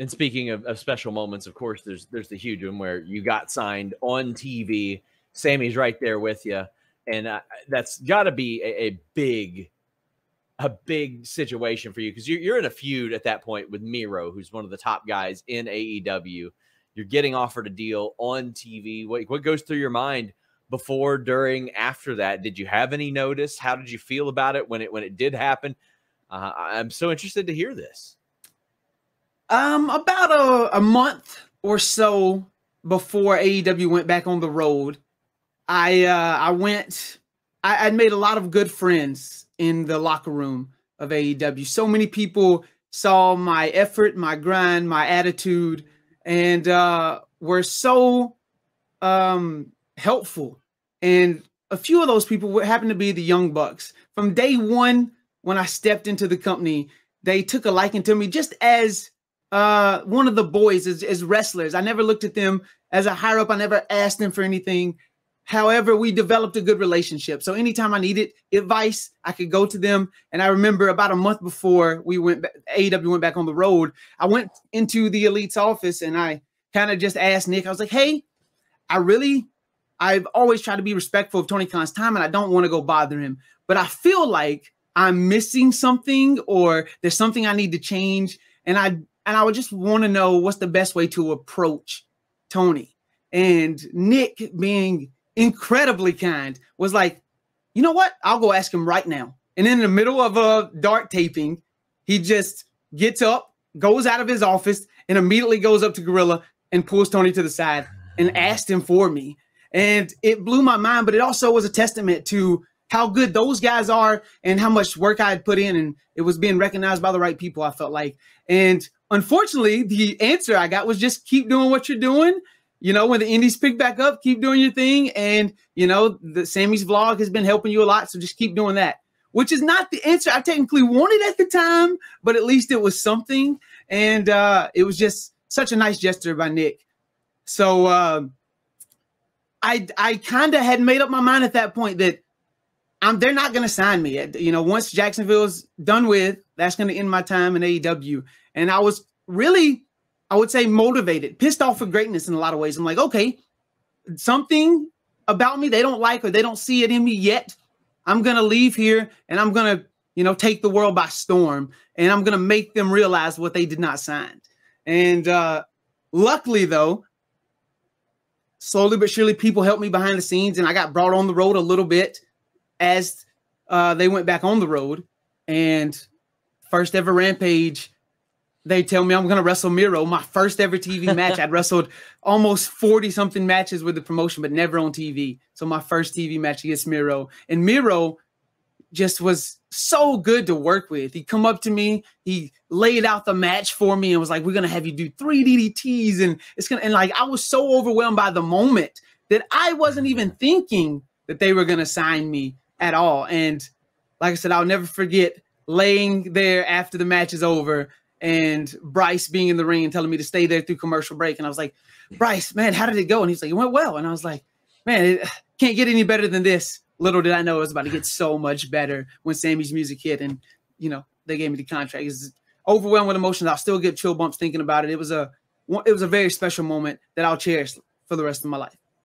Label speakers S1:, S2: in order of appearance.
S1: And speaking of, of, special moments, of course, there's there's the huge one where you got signed on TV. Sammy's right there with you, and uh, that's got to be a, a, big, a big situation for you because you're, you're in a feud at that point with Miro, who's one of the top guys in AEW. You're getting offered a deal on TV. What what goes through your mind before, during, after that? Did you have any notice? How did you feel about it when it when it did happen? Uh, I'm so interested to hear this.
S2: Um, about a, a month or so before AEW went back on the road, I uh, I went. I, I made a lot of good friends in the locker room of AEW. So many people saw my effort, my grind, my attitude, and uh, were so um, helpful. And a few of those people happened to be the Young Bucks. From day one, when I stepped into the company, they took a liking to me just as uh, one of the boys as, as wrestlers. I never looked at them as a higher up. I never asked them for anything. However, we developed a good relationship. So anytime I needed advice, I could go to them. And I remember about a month before we went, AEW went back on the road, I went into the Elite's office and I kind of just asked Nick, I was like, hey, I really, I've always tried to be respectful of Tony Khan's time and I don't want to go bother him. But I feel like I'm missing something or there's something I need to change. And I and I would just want to know what's the best way to approach Tony. And Nick, being incredibly kind, was like, you know what? I'll go ask him right now. And in the middle of a dark taping, he just gets up, goes out of his office, and immediately goes up to Gorilla and pulls Tony to the side and asked him for me. And it blew my mind, but it also was a testament to how good those guys are and how much work I had put in. And it was being recognized by the right people, I felt like. And unfortunately, the answer I got was just keep doing what you're doing. You know, when the indies pick back up, keep doing your thing. And, you know, the Sammy's vlog has been helping you a lot. So just keep doing that, which is not the answer I technically wanted at the time, but at least it was something. And uh, it was just such a nice gesture by Nick. So uh, I, I kind of had made up my mind at that point that I'm, they're not going to sign me. You know, once Jacksonville's done with, that's going to end my time in AEW. And I was really, I would say, motivated, pissed off for greatness in a lot of ways. I'm like, okay, something about me they don't like or they don't see it in me yet. I'm going to leave here and I'm going to, you know, take the world by storm and I'm going to make them realize what they did not sign. And uh, luckily, though, slowly but surely, people helped me behind the scenes and I got brought on the road a little bit as uh, they went back on the road. And first ever Rampage they tell me I'm going to wrestle Miro, my first ever TV match. I'd wrestled almost 40 something matches with the promotion, but never on TV. So my first TV match against Miro. And Miro just was so good to work with. He come up to me, he laid out the match for me and was like, we're going to have you do three DDTs. And it's going to, and like, I was so overwhelmed by the moment that I wasn't even thinking that they were going to sign me at all. And like I said, I'll never forget laying there after the match is over and Bryce being in the ring and telling me to stay there through commercial break. And I was like, Bryce, man, how did it go? And he's like, it went well. And I was like, man, it can't get any better than this. Little did I know it was about to get so much better when Sammy's music hit. And, you know, they gave me the contract. It's overwhelmed with emotions. I'll still get chill bumps thinking about it. It was a it was a very special moment that I'll cherish for the rest of my life.